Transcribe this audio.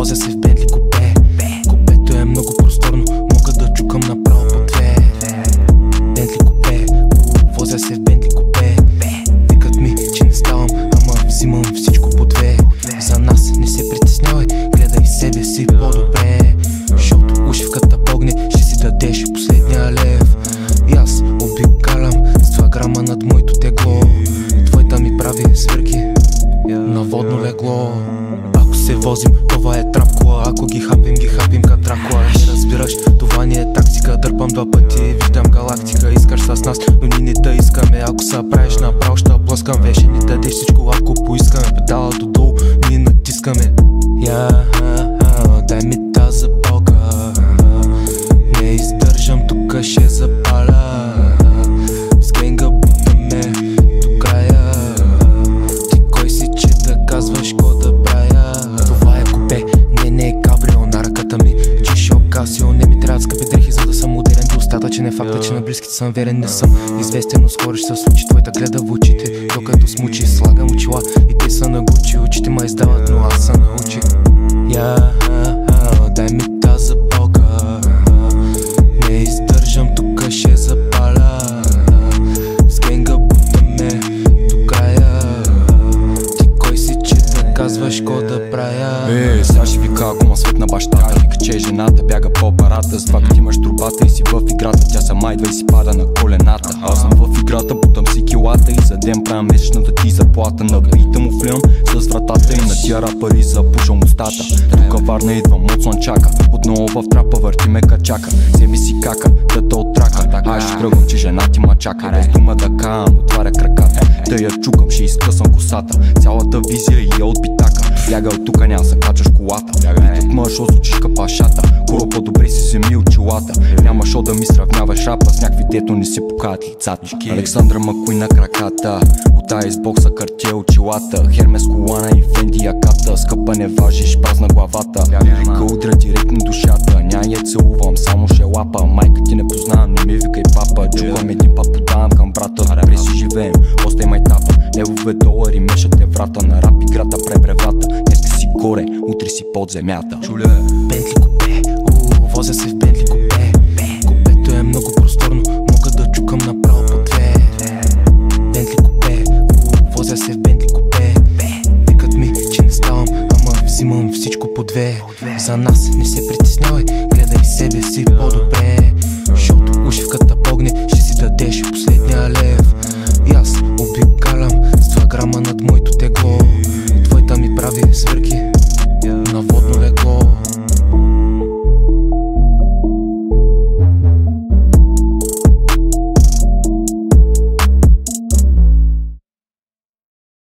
Возя Ако се возим, това е трапкола. Ако ги хапим, ги хапим като дракула. Не разбираш, това не е тактика. Дърпам два пъти, виждам галактика. Искаш с нас, но ние не да искаме. Ако се правиш направо, ще блъскам. Веше ни дадеш всичко, ако поискаме. Педала додолу, ние натискаме. Я, съм верен Не съм известен, но скоро ще се случи Твоята гледа в очите, докато смучи Слагам очила и те са на гучи Очите ма издават, но аз се научих Я, дай казваш ко да правя? Е, сега ще вика, ако ма светна бащата Вика, че жената бяга по апарата С това като имаш трубата и си в играта. Тя сама идва и си пада на колената. Аз съм в играта, бутам си килата И за ден правя месечната ти заплата. На бита му влиям с вратата И на тия рапари запушам устата. Тука Варна идвам от слънчака Отново в трапа върти ме качака. Вземи си кака, да те отрака Ай ще тръгвам, че жена ти ма чака. Без дума да кам, отваря краката Да я чукам, ще изкъсам косата. Цялата визия и я отбитака. Бяга от тука, няма се качаш колата. Питат мъж, озвучиш капашата. Куро по-добре си вземи очилата. Няма шо да ми сравняваш рапа. С някакви дето не си покажат лицата. Александра Макуй на краката. От тая избокса картия очилата. Хермес колана и Фенди яката. Скъпа не важиш, празна главата. Лирика удра директно душата. Ня я целувам, само ще лапа. Майка ти не познавам, Левове долари мешат врата. На рап играта пребревата Днеска си горе, утре си под земята. Чуле Бентли купе, уу, возя се в Бентли купе. Купето е много просторно, мога да чукам направо по две. Бентли купе, уу, возя се в Бентли купе. Викат ми, че не ставам, ама взимам всичко по две. За нас не се притеснявай, гледай себе си по-добре. Защото ушивката погне, ще кави, свирки На водно легло